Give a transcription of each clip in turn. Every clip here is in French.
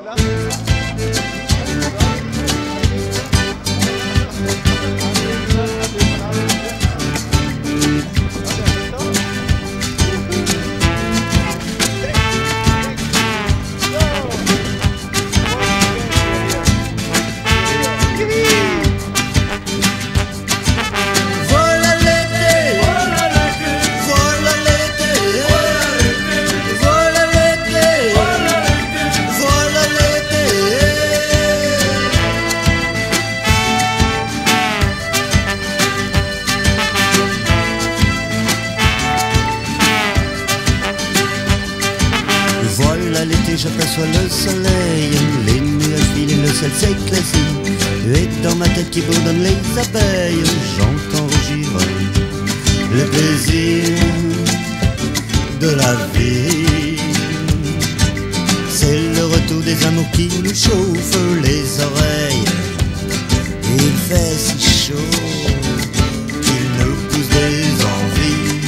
Voilà J'aperçois le soleil, les nuages filent et le ciel s'éclaircit. Et dans ma tête qui bourdonne les abeilles, j'entends rugir le plaisir de la vie. C'est le retour des amours qui nous chauffent les oreilles. Il fait si chaud qu'il nous pousse des envies.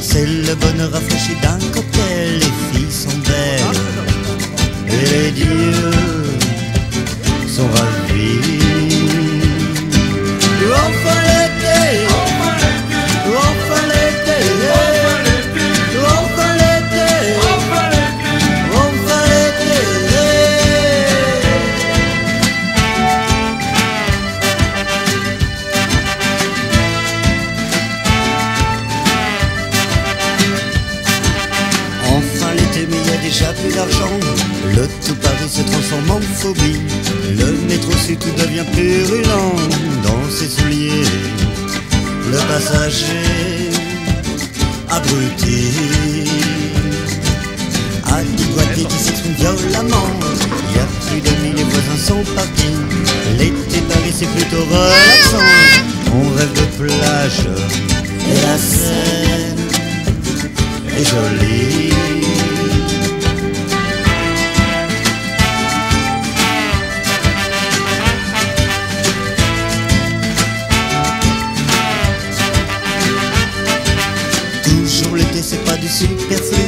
C'est le bonheur rafraîchi d'un cocktail, belles. Les dieux sont ravis. Enfin l'été, enfin l'été, enfin l'été, enfin l'été. Enfin l'été mais il y a déjà plus d'argent Le tout Paris se transforme en phobie. Le métro sud tout devient purulent Dans ses souliers. Le passager abruti. Guiguaté qui s'exprime violemment. Y a plus d'amis, les voisins sont partis. L'été Paris c'est plutôt relaxant. On rêve de plage. Et la Seine est jolie Toujours l'été, c'est pas du superflu.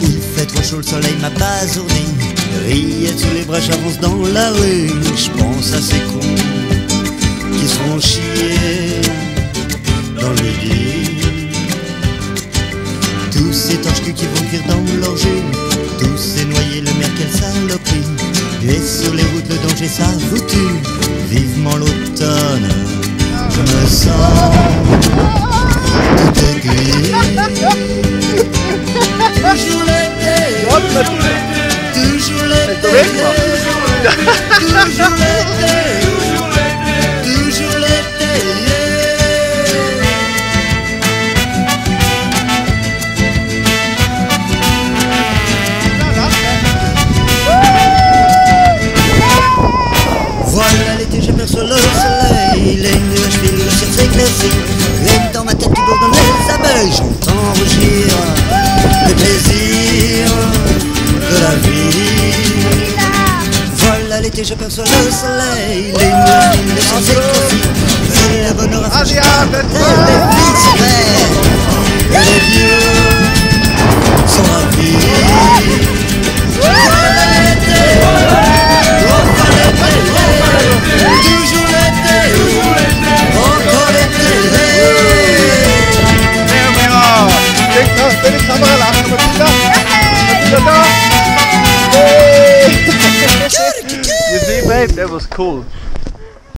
Il fait trop chaud, le soleil m'a basourdi. Rillettes sous les bras, j'avance dans la rue. Je pense à ces cons qui se font chier dans le lit. Tous ces torches qui vont cuire dans leur jus. Tous ces noyés, le mer, quelle saloperie. Et sur les routes, le danger, ça vous tue. Vivement l'automne, je me sens. Toujours l'été, toujours l'été, toujours l'été, toujours l'été. Voilà l'été, j'aperçois le soleil, les nuages filent, le ciel s'éclaircit. Et dans ma tête, tu bourdonnes les abeilles, j'entends rugir le plaisir de la vie. Voilà l'été, j'aperçois le soleil, les nuages that was cool.